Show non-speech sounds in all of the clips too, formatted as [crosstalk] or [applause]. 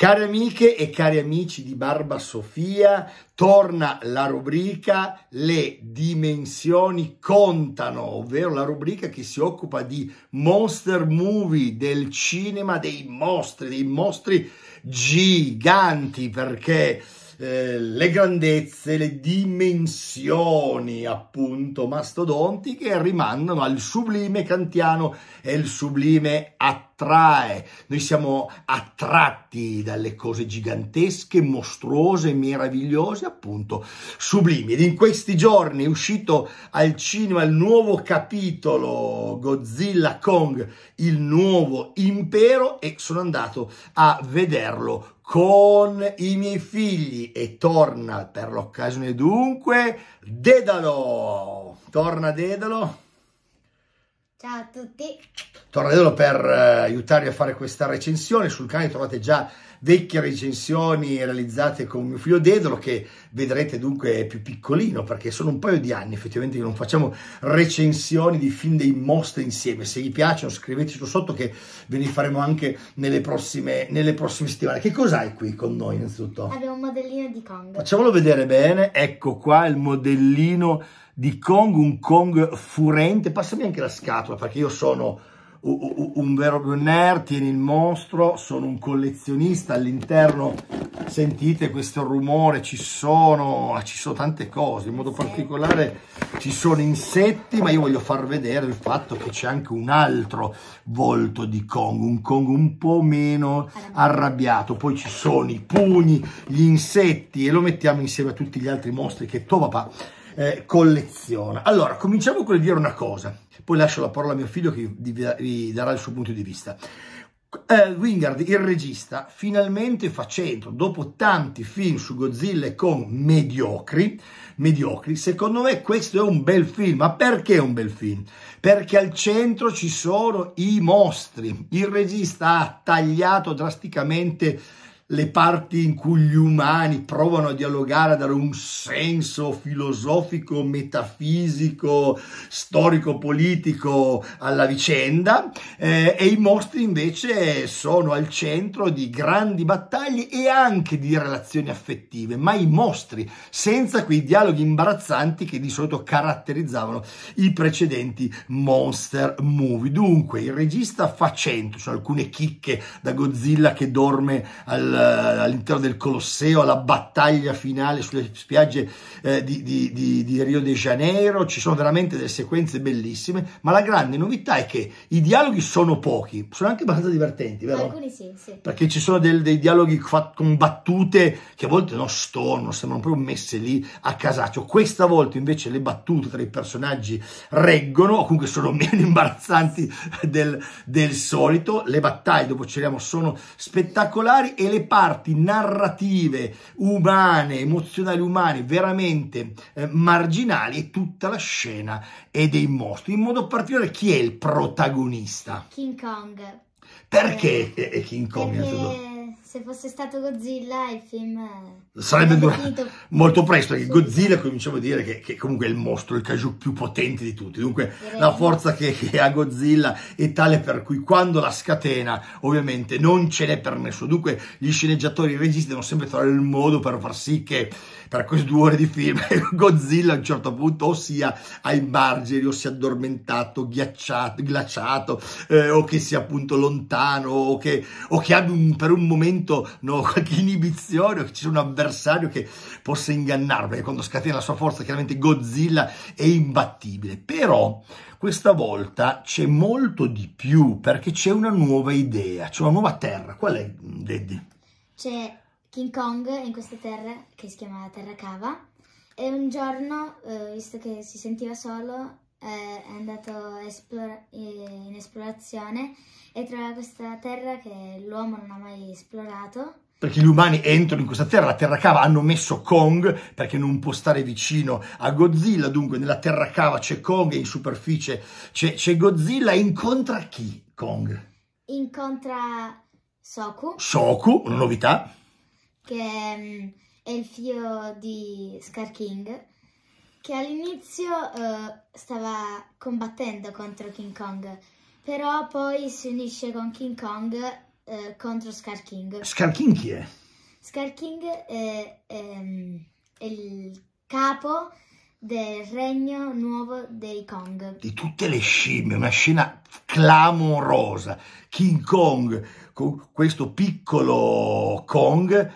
Cari amiche e cari amici di Barba Sofia, torna la rubrica Le dimensioni contano, ovvero la rubrica che si occupa di monster movie, del cinema dei mostri, dei mostri giganti, perché eh, le grandezze, le dimensioni appunto mastodontiche rimandano al sublime kantiano e il sublime attrae. Noi siamo attratti dalle cose gigantesche, mostruose, meravigliose, appunto sublimi. Ed in questi giorni è uscito al cinema il nuovo capitolo Godzilla Kong, il nuovo impero e sono andato a vederlo con i miei figli e torna per l'occasione dunque Dedalo. Torna Dedalo. Ciao a tutti. Torna Dedalo per uh, aiutarvi a fare questa recensione. Sul canale trovate già vecchie recensioni realizzate con mio figlio Dedalo che vedrete dunque più piccolino perché sono un paio di anni effettivamente che non facciamo recensioni di film dei mostri insieme se vi piacciono scriveteci sotto che ve ne faremo anche nelle prossime, nelle prossime settimane che cos'hai qui con noi innanzitutto? abbiamo un modellino di Kong facciamolo vedere bene ecco qua il modellino di Kong un Kong furente. Passami anche la scatola perché io sono un vero nerd, tieni il mostro, sono un collezionista, all'interno sentite questo rumore, ci sono, ci sono tante cose, in modo particolare ci sono insetti, ma io voglio far vedere il fatto che c'è anche un altro volto di Kong, un Kong un po' meno arrabbiato, poi ci sono i pugni, gli insetti e lo mettiamo insieme a tutti gli altri mostri che Tovapa eh, colleziona. Allora, cominciamo con il dire una cosa poi lascio la parola a mio figlio che vi darà il suo punto di vista. Eh, Wingard, il regista, finalmente fa centro, dopo tanti film su Godzilla e con mediocri, mediocri, secondo me questo è un bel film. Ma perché un bel film? Perché al centro ci sono i mostri. Il regista ha tagliato drasticamente le parti in cui gli umani provano a dialogare, a dare un senso filosofico, metafisico, storico-politico alla vicenda eh, e i mostri invece sono al centro di grandi battaglie e anche di relazioni affettive, ma i mostri senza quei dialoghi imbarazzanti che di solito caratterizzavano i precedenti monster movie. Dunque il regista fa centro, ci sono alcune chicche da Godzilla che dorme al all'interno del Colosseo, alla battaglia finale sulle spiagge eh, di, di, di, di, Rio de Janeiro, ci sono veramente delle sequenze bellissime, ma la grande novità è che i dialoghi sono pochi, sono anche abbastanza divertenti, vero? Alcuni sì, sì. Perché ci sono del, dei dialoghi con battute che a volte non storno, sembrano proprio messe lì a casaccio. Questa volta invece le battute tra i personaggi reggono, o comunque sono [laughs] meno imbarazzanti del, del solito, le battaglie, dopo ci sono spettacolari e le parti narrative umane, emozionali umane, veramente eh, marginali e tutta la scena è dei mostri. In modo particolare chi è il protagonista? King Kong. Perché eh, [laughs] King Kong? Perché se fosse stato Godzilla il film sarebbe durato [laughs] molto presto perché. Godzilla cominciamo a dire che, che, comunque è il mostro, il kaiju più potente di tutti dunque Direi. la forza che, che, ha Godzilla è tale per cui quando la scatena ovviamente non ce n'è per nessuno dunque gli sceneggiatori, i registi devono sempre trovare il modo per far sì che per queste due ore di film [laughs] Godzilla a un certo punto o sia ai margini o sia addormentato, ghiacciato, glaciato eh, o che sia appunto lontano o che, o che abbia un, per un momento momento no, [laughs] qualche inibizione o che ci sia un avversario che possa ingannare, perché quando scatena la sua forza chiaramente Godzilla è imbattibile, però questa volta c'è molto di più perché c'è una nuova idea, c'è una nuova terra, qual è Daddy? C'è King Kong in questa terra che si chiama Terra Cava. E un giorno, eh, visto che si sentiva solo, è andato esplora in esplorazione e trova questa terra che l'uomo non ha mai esplorato. Perché gli umani entrano in questa terra, la terra cava, hanno messo Kong perché non può stare vicino a Godzilla, dunque nella terra cava c'è Kong e in superficie c'è Godzilla, incontra chi Kong? Incontra Soku. Soku, una novità. Che mm, è il figlio di Scar King che all'inizio uh, stava combattendo contro King Kong, però poi si unisce con King Kong eh, contro Scar King. Scar King chi è? Scar King è, ehm, è il capo del regno nuovo dei Kong. Di tutte le scimmie, una scena clamorosa. King Kong, con questo piccolo Kong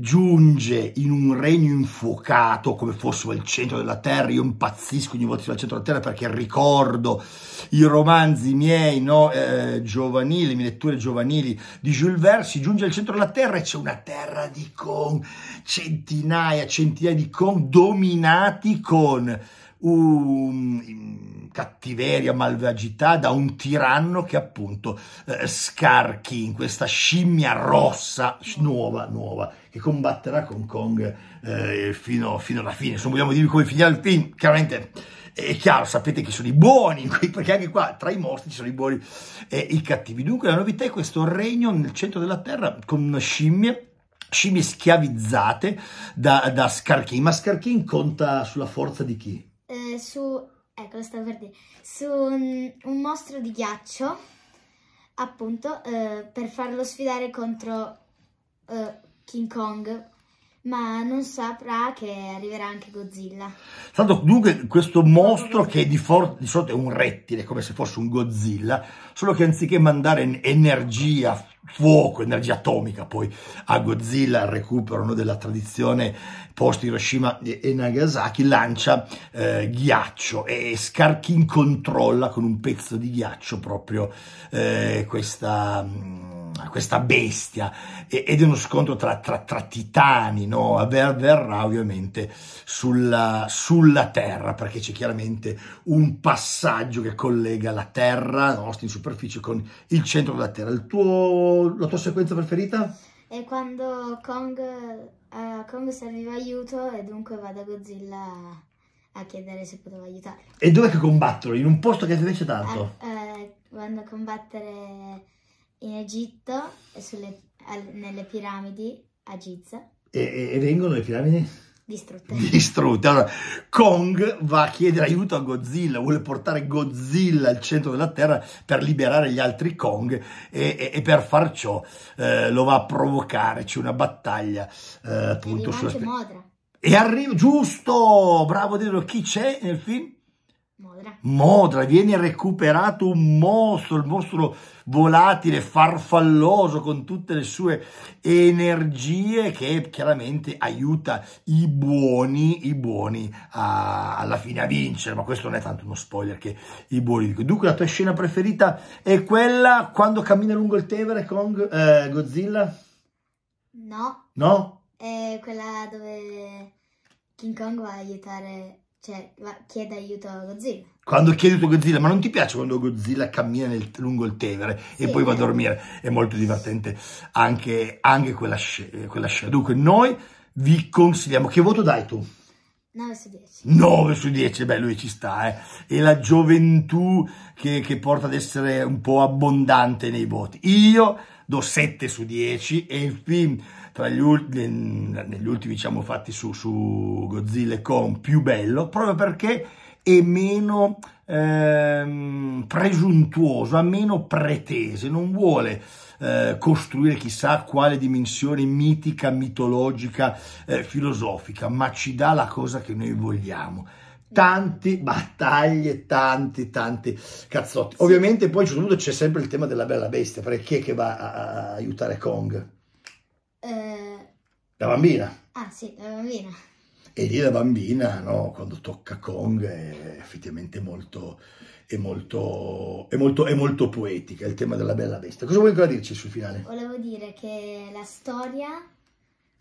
giunge in un regno infuocato come fosse il centro della terra. Io impazzisco ogni volta sul centro della terra perché ricordo i romanzi miei no, eh, giovanili, mie letture giovanili di Jules Verne. Si giunge al centro della terra e c'è una terra di con centinaia, centinaia di con dominati con un cattiveria, malvagità da un tiranno che appunto eh, Scarchi in questa scimmia rossa, nuova, nuova, che combatterà con Kong eh, fino, fino, alla fine. Insomma, vogliamo dire come finirà il film, chiaramente è chiaro, sapete che sono i buoni, perché anche qua tra i mostri ci sono i buoni e i cattivi. Dunque la novità è questo regno nel centro della terra con scimmie scimmie schiavizzate da, da Scarkin. Ma Scarkin conta sulla forza di chi? Su, ecco stavo per dire, su un, un mostro di ghiaccio, appunto, eh, per farlo sfidare contro eh, King Kong, ma non saprà che arriverà anche Godzilla. Tanto dunque questo mostro che di, di solito è un rettile, come se fosse un Godzilla, solo che anziché mandare energia, fuoco, energia atomica poi a Godzilla, al recupero no, della tradizione post Hiroshima e Nagasaki, lancia eh, ghiaccio e Skarkin controlla con un pezzo di ghiaccio proprio eh, questa mm, questa bestia ed è uno scontro tra, tra, tra titani, no? avverrà ovviamente sulla, sulla, Terra perché c'è chiaramente un passaggio che collega la Terra, la nostra in superficie, con il centro della Terra. Tuo, la tua sequenza preferita? È quando Kong, uh, Kong serviva aiuto e dunque va da Godzilla a chiedere se poteva aiutare. E dove che combattono? In un posto che ti piace tanto? Uh, uh, vanno a combattere in Egitto, sulle, nelle piramidi a Giza. E, e, vengono le piramidi? Distrutte. Distrutte. Allora, Kong va a chiedere aiuto a Godzilla, vuole portare Godzilla al centro della Terra per liberare gli altri Kong e, e, e per far ciò eh, lo va a provocare. C'è una battaglia eh, appunto sulla... Modra. E arriva, giusto, bravo a dirlo, chi c'è nel film? Modra. Modra, viene recuperato un mostro, il mostro volatile, farfalloso, con tutte le sue energie che chiaramente aiuta i buoni, i buoni a, alla fine a vincere, ma questo non è tanto uno spoiler che i buoni dicono. Dunque la tua scena preferita è quella quando cammina lungo il Tevere con eh, Godzilla? No. No? È quella dove King Kong va a aiutare cioè, chiede aiuto a Godzilla. Quando chiedi aiuto a Godzilla, ma non ti piace quando Godzilla cammina nel, lungo il Tevere sì, e poi va a dormire? È molto divertente anche, anche quella, quella scena. Dunque, noi vi consigliamo. Che voto dai tu? 9 su 10. 9 su 10, beh, lui ci sta, eh. È la gioventù che, che porta ad essere un po' abbondante nei voti. Io do 7 su 10 e il film tra gli ultimi, negli ultimi diciamo fatti su, su Godzilla Kong più bello, proprio perché è meno ehm, presuntuoso, ha meno pretese, non vuole eh, costruire chissà quale dimensione mitica, mitologica, eh, filosofica, ma ci dà la cosa che noi vogliamo tante battaglie, tanti, tanti cazzotti. Ovviamente poi c'è sempre il tema della bella bestia, perché chi è che va a aiutare Kong? La bambina. Ah sì, la bambina. E lì la bambina, no, quando tocca Kong è effettivamente molto, è molto, è molto, è molto poetica, il tema della bella bestia. Cosa vuoi ancora dirci sul finale? Volevo dire che la storia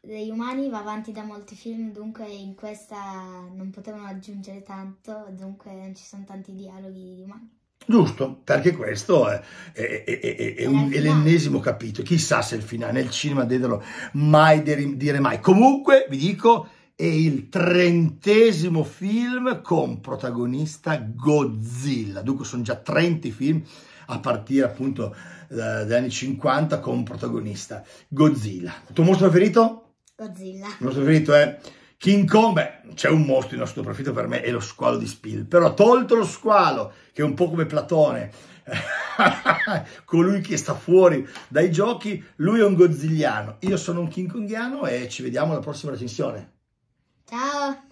degli umani va avanti da molti film, dunque in questa non potevano aggiungere tanto, dunque non ci sono tanti dialoghi di umani. Giusto, perché questo è, è, è, è un, l'ennesimo capitolo. Chissà se il finale nel cinema devono mai dire mai. Comunque, vi dico, è il trentesimo film con protagonista Godzilla. Dunque sono già 30 film a partire appunto dagli anni 50 con protagonista Godzilla. Il tuo mostro preferito? Godzilla. Il mostro preferito è King Kong, beh, c'è un mostro in nostro profitto per me, è lo squalo di Spill, però tolto lo squalo, che è un po' come Platone, [laughs] colui che sta fuori dai giochi, lui è un gozzilliano, io sono un King Kongiano e ci vediamo alla prossima recensione. Ciao!